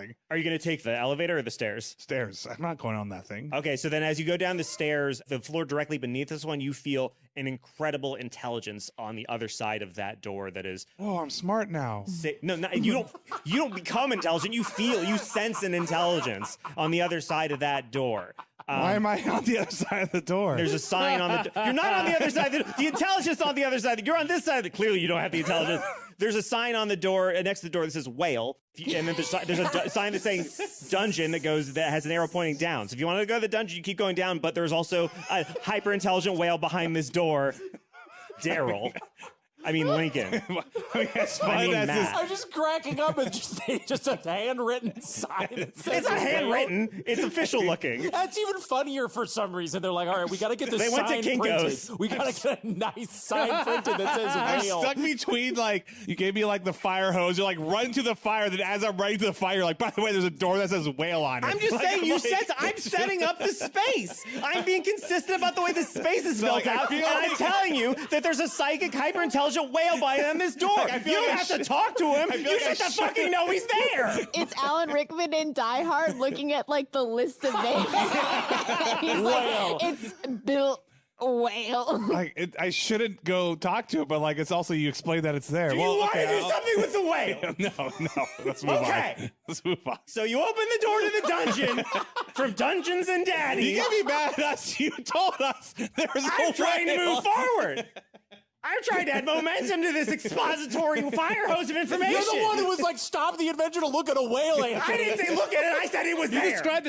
thing. Are you going to take the elevator or the stairs? Stairs. I'm not going on that thing. Okay, so then as you go down the stairs, the floor directly beneath this one, you feel an incredible intelligence on the other side of that door that is Oh, I'm smart now. No, no, you don't. You don't become intelligent. You feel, you sense an intelligence on the other side of that door. Um, Why am I on the other side of the door? there's a sign on the. You're not on the other side. The, the intelligence on the other side. You're on this side. The, clearly, you don't have the intelligence. There's a sign on the door uh, next to the door that says whale, you- and then there's, there's a du- sign that's saying dungeon that goes that has an arrow pointing down. So if you want to go to the dungeon, you keep going down. But there's also a hyper intelligent whale behind this door. Daryl. I mean Lincoln. I mean, as I fun mean as this- Matt. I'm just cracking up and just just a handwritten sign. that It's not whale. handwritten. It's official looking. That's even funnier for some reason. They're like, all right, we got to get this They went to sign Kinko's. printed. We got to get a nice sign printed that says I'm whale. stuck between like you gave me like the fire hose. You're like run to the fire. Then as I'm running to the fire, you're like by the way, there's a door that says whale on it. I'm just Like, saying, you like- said I'm setting up the space. I'm being consistent about the way the space is built like, I out, feel and I'm telling you that there's a psychic, hyper intelligent whale by on this door. Like, I feel you like don't I have to talk to him. You like I just have to should- fucking know he's there. It's Alan Rickman in Die Hard looking at like the list of names. He's Whale. like, it's Bill Whale. like it, I shouldn't go talk to it, but like it's also you explain that it's there. Do well, you want okay, to do I'll- something with the whale? No, no. Let's move Okay. on. Let's move on. So you open the door to the dungeon from Dungeons and You Daddies. can't be mad at us. You told us there was no I'm trying to move forward. I'm trying to add momentum to this expository fire hose of information. You're the one who was like, stop the adventure to look at a whale, Anthony. I didn't say look at it. I said it was You there. described the